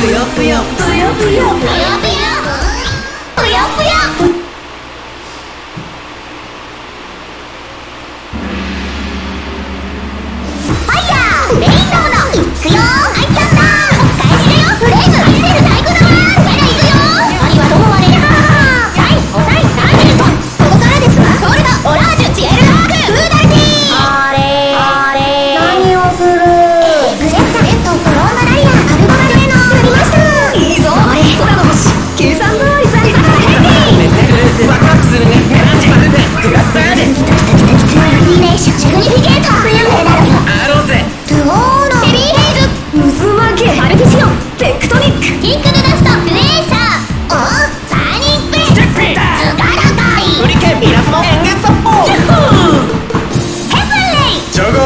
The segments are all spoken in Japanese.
ぷよぷよぷよぷよ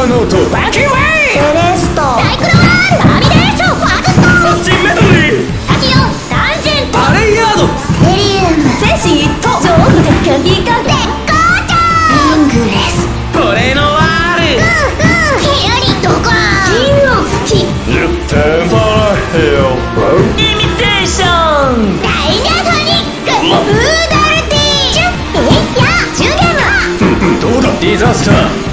ノートバキウェイエレストサイクロワミネーションファーストパッチメドリー滝よダンジェント。バレイヤード。エリウム全身一刀上部でキャンディーカーデッカーチャーイング。レスこれのワールうんうんヘアリドコーキング。オフキ You イミテーションダイナソニックムーダルティージュッえやジュゲムどうだディザスター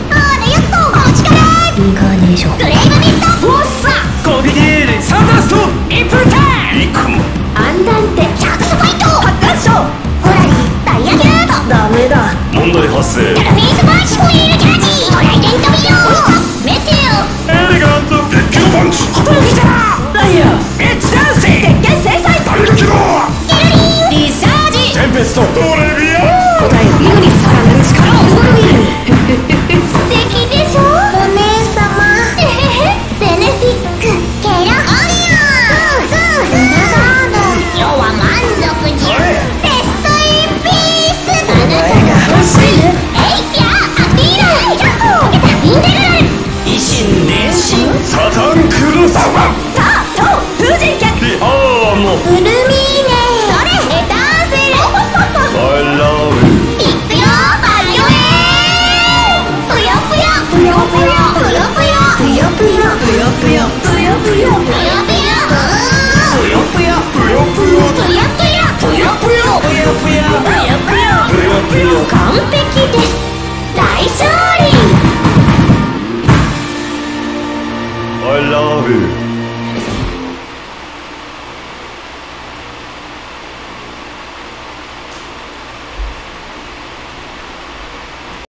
問題発生。ブルミーネそれエタールアイラブいくよバオエーぷよぷよぷよぷよぷよぷよぷよぷよぷよぷよぷよぷよ